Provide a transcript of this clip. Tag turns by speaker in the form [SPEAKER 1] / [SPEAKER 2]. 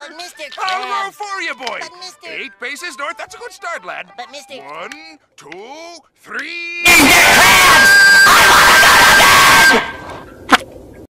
[SPEAKER 1] But Mr.
[SPEAKER 2] I'll go for you, boy.
[SPEAKER 1] But Mr.
[SPEAKER 2] Eight paces north. That's a good start, lad.
[SPEAKER 1] But Mr.
[SPEAKER 2] One, two, three,